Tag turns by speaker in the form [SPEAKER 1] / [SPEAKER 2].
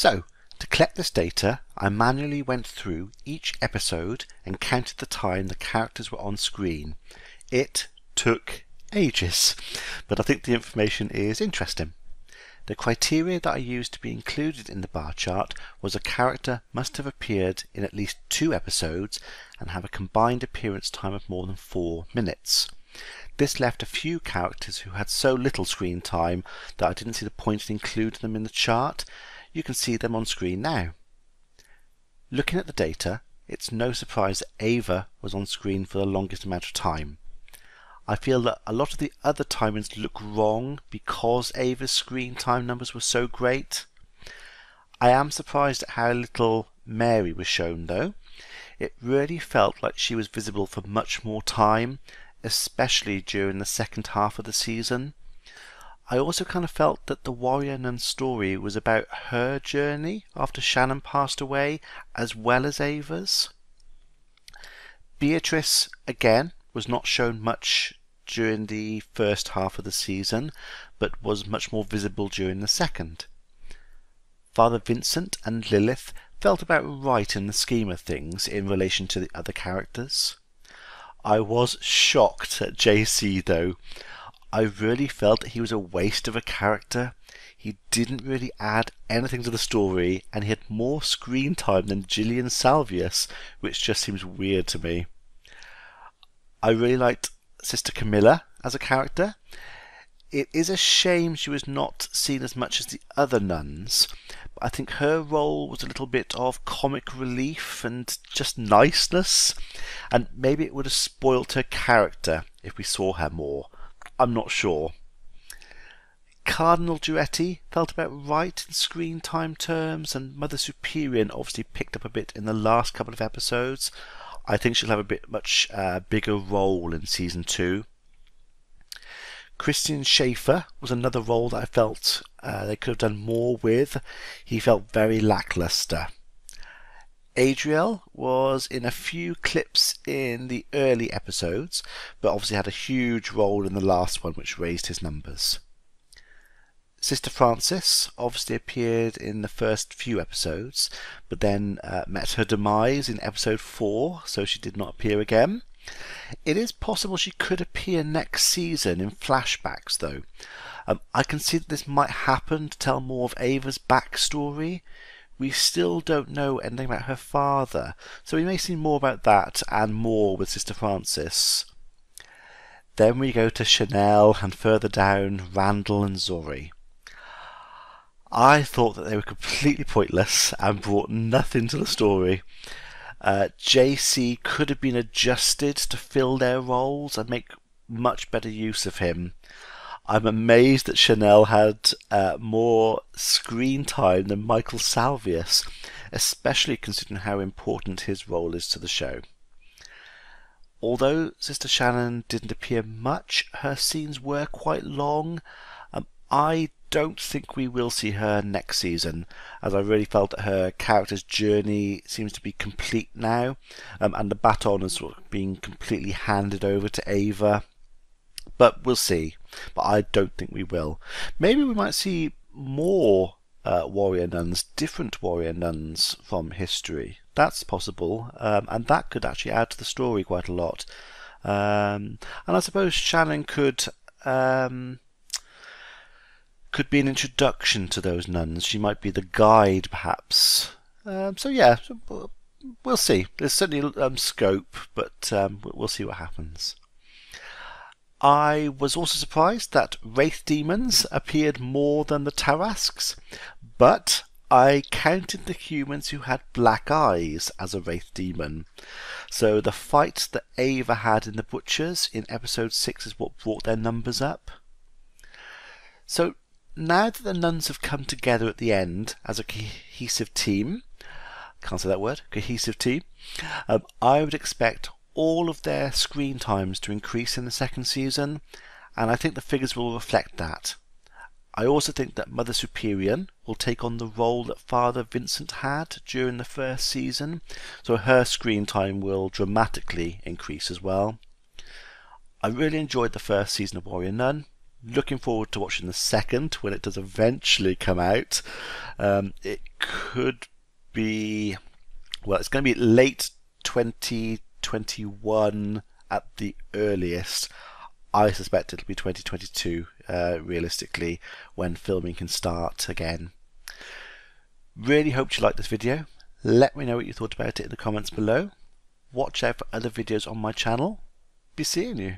[SPEAKER 1] So, to collect this data, I manually went through each episode and counted the time the characters were on screen. It took ages, but I think the information is interesting. The criteria that I used to be included in the bar chart was a character must have appeared in at least two episodes and have a combined appearance time of more than four minutes. This left a few characters who had so little screen time that I didn't see the point in including them in the chart. You can see them on screen now. Looking at the data, it's no surprise that Ava was on screen for the longest amount of time. I feel that a lot of the other timings look wrong because Ava's screen time numbers were so great. I am surprised at how little Mary was shown though. It really felt like she was visible for much more time, especially during the second half of the season. I also kind of felt that the Warrior Nun story was about her journey after Shannon passed away, as well as Ava's. Beatrice, again, was not shown much during the first half of the season, but was much more visible during the second. Father Vincent and Lilith felt about right in the scheme of things in relation to the other characters. I was shocked at JC though. I really felt that he was a waste of a character. He didn't really add anything to the story, and he had more screen time than Jillian Salvius, which just seems weird to me. I really liked Sister Camila as a character. It is a shame she was not seen as much as the other nuns. But I think her role was a little bit of comic relief and just niceness, and maybe it would have spoilt her character if we saw her more. I'm not sure. Cardinal Duretti felt about right in screen time terms, and Mother Superior obviously picked up a bit in the last couple of episodes. I think she'll have a bit much uh, bigger role in season two. Christian Schaefer was another role that I felt uh, they could have done more with. He felt very lackluster. Adriel was in a few clips in the early episodes, but obviously had a huge role in the last one, which raised his numbers. Sister Francis obviously appeared in the first few episodes, but then uh, met her demise in episode 4, so she did not appear again. It is possible she could appear next season in flashbacks, though. Um, I can see that this might happen to tell more of Ava's backstory. We still don't know anything about her father, so we may see more about that and more with Sister Francis. Then we go to Chanel and further down Randall and Zori. I thought that they were completely pointless and brought nothing to the story. Uh, JC could have been adjusted to fill their roles and make much better use of him. I'm amazed that Chanel had uh, more screen time than Michael Salvius, especially considering how important his role is to the show. Although Sister Shannon didn't appear much, her scenes were quite long. Um, I don't think we will see her next season, as I really felt that her character's journey seems to be complete now, um, and the baton has sort of been completely handed over to Ava. But we'll see. But I don't think we will. Maybe we might see more uh, warrior nuns, different warrior nuns from history. That's possible, um, and that could actually add to the story quite a lot. Um, and I suppose Shannon could um, could be an introduction to those nuns. She might be the guide, perhaps. Um, so yeah, we'll see. There's certainly um, scope, but um, we'll see what happens. I was also surprised that Wraith demons appeared more than the Tarrasques, but I counted the humans who had black eyes as a Wraith demon. So the fight that Ava had in the Butchers in episode 6 is what brought their numbers up. So now that the nuns have come together at the end as a cohesive team, can't say that word, cohesive team, um, I would expect all of their screen times to increase in the second season, and I think the figures will reflect that. I also think that Mother Superior will take on the role that Father Vincent had during the first season, so her screen time will dramatically increase as well. I really enjoyed the first season of Warrior Nun looking forward to watching the second when it does eventually come out. Um, it could be, well, it's going to be late 2021 at the earliest. I suspect it'll be 2022, uh, realistically, when filming can start again. Really hope you liked this video. Let me know what you thought about it in the comments below. Watch out for other videos on my channel. Be seeing you.